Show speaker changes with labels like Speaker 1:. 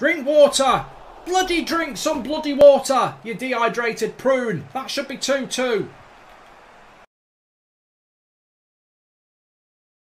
Speaker 1: Drink water. Bloody drink some bloody water, you dehydrated prune. That should be 2-2.